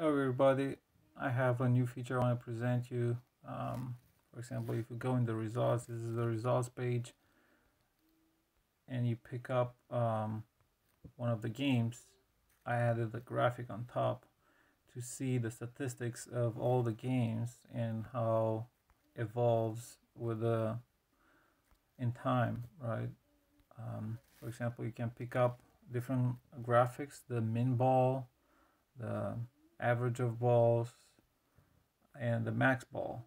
Hello everybody, I have a new feature I want to present you. Um, for example, if you go in the results, this is the results page and you pick up um, one of the games, I added the graphic on top to see the statistics of all the games and how evolves with the in time, right? Um, for example, you can pick up different graphics, the min ball, the average of balls, and the max ball.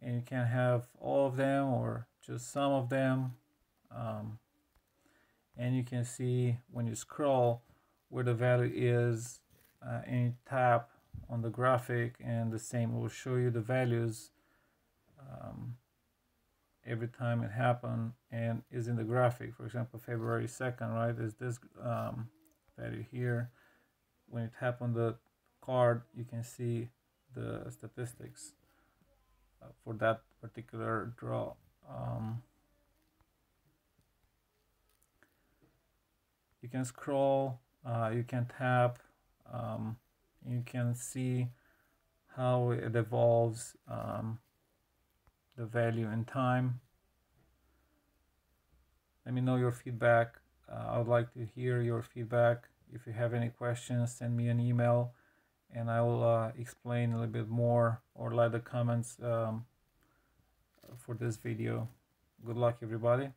And you can have all of them or just some of them. Um, and you can see when you scroll where the value is uh, and you tap on the graphic and the same will show you the values um, every time it happened and is in the graphic for example February 2nd right is this um, value here when you tap on the card you can see the statistics uh, for that particular draw. Um, you can scroll uh, you can tap um, you can see how it evolves um, the value in time. Let me know your feedback. Uh, I would like to hear your feedback. If you have any questions send me an email and I will uh, explain a little bit more or like the comments um, for this video. Good luck everybody.